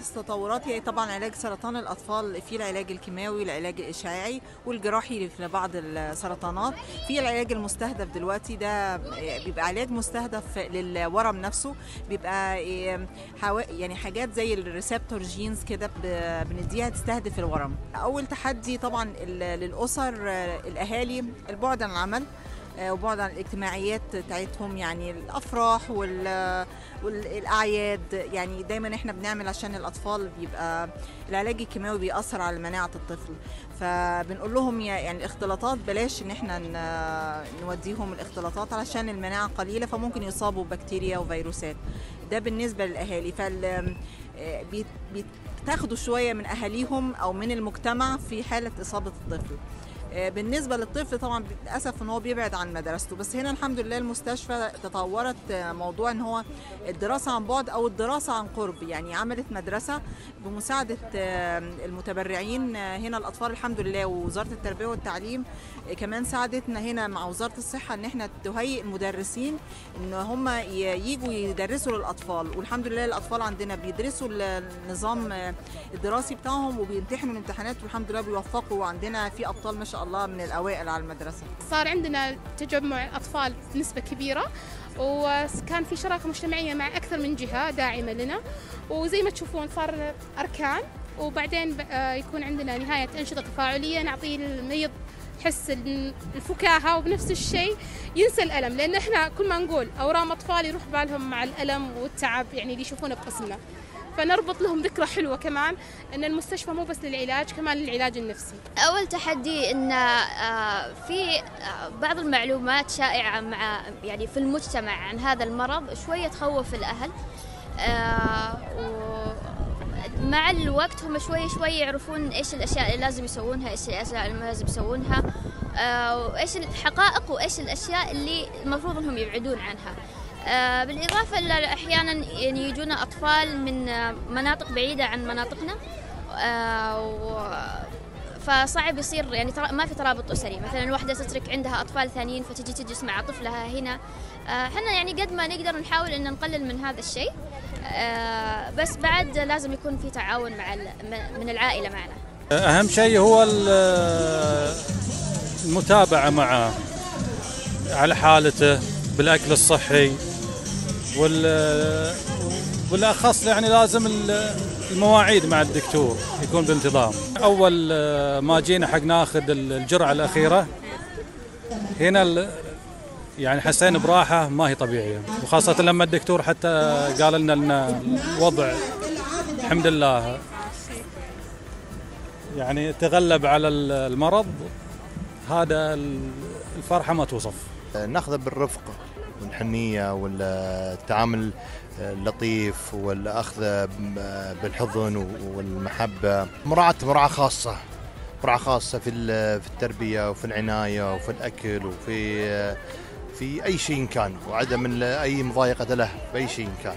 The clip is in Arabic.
احدث التطورات هي طبعا علاج سرطان الأطفال في العلاج الكيماوي العلاج الإشعاعي والجراحي في بعض السرطانات. في العلاج المستهدف دلوقتي ده بيبقى علاج مستهدف للورم نفسه بيبقى إيه، يعني حاجات زي ال receptor genes كده بنديها تستهدف الورم. أول تحدي طبعا للأسر الأهالي البعد عن العمل. وبعد عن الاجتماعيات بتاعتهم يعني الأفراح وال والأعياد. يعني دايما إحنا بنعمل عشان الأطفال بيبقى العلاج الكيماوي بيأثر على مناعة الطفل. فبنقول لهم يعني الاختلاطات بلاش إن إحنا نوديهم الاختلاطات علشان المناعة قليلة فممكن يصابوا ببكتيريا وفيروسات. ده بالنسبة للأهالي. فال آه، بتاخدوا شوية من أهاليهم أو من المجتمع في حالة إصابة الطفل. آه، بالنسبة للطفل طبعا للأسف إن هو بيبعد عن مدرسته. بس هنا الحمد لله المستشفى تطورت آه، موضوع إن هو الدراسة عن بعد أو الدراسة عن قرب. يعني عملت مدرسة بمساعدة آه، المتبرعين آه، هنا الأطفال الحمد لله ووزارة التربية والتعليم آه، كمان ساعدتنا هنا مع وزارة الصحة إن إحنا تهيئ المدرسين إن هم يجوا يدرسوا للأطفال. والحمد لله الأطفال عندنا بيدرسوا ال- النظام آه، الدراسي بتاعهم وبيمتحنوا الامتحانات والحمد لله بيوفقوا. وعندنا في أبطال ما شاء الله من الأوائل على المدرسة. صار عندنا تجمع أطفال بنسبة كبيرة وكان في شراكة مجتمعية مع أكثر من جهة داعمة لنا. وزي ما تشوفون صار أركان وبعدين آه، يكون عندنا نهاية أنشطة تفاعلية نعطي المريض حس ال- الفكاهة وبنفس الشيء ينسى الألم. لأن إحنا كل ما نقول أورام أطفال يروح بالهم مع الألم والتعب يعني اللي يشوفونه بقسمنا فنربط لهم ذكرى حلوة كمان أن المستشفى مو بس للعلاج كمان للعلاج النفسي. أول تحدي أن آه، في آه، بعض المعلومات شائعة مع يعني في المجتمع عن هذا المرض شوية تخوف الأهل آه، ومع الوقت هم شوي شوي يعرفون إيش الأشياء اللي لازم يسوونها إيش الأشياء اللي ما لازم يسوونها وإيش الحقائق وإيش الأشياء اللي المفروض أنهم يبعدون عنها. بالإضافة إلى أحيانا يعني يجونا أطفال من آه، مناطق بعيدة عن مناطقنا آه، فصعب يصير يعني ما في ترابط أسري. مثلا واحدة تترك عندها أطفال ثانيين فتجي تجلس مع طفلها هنا. آه، إحنا يعني قد ما نقدر نحاول إن نقلل من هذا الشيء آه، بس بعد لازم يكون في تعاون مع من العائلة معنا. أهم شيء هو ال- المتابعة معه على حالته بالأكل الصحي. وال بالأخص يعني لازم ال- المواعيد مع الدكتور يكون بانتظام. أول ما جينا حق ناخذ الجرعة الأخيرة. هنا يعني حسينا براحة ما هي طبيعية. وخاصة لما الدكتور حتى قال لنا أن الوضع الحمد لله يعني تغلب على المرض هذا الفرحة ما توصف. ناخذه بالرفق والحنية والتعامل اللطيف والأخذ بالحضن والمحبة. مراعاة مراعاة خاصة مراعاة خاصة في في التربية وفي العناية وفي الأكل وفي في أي شيء كان وعدم أي مضايقة له بأي شيء كان.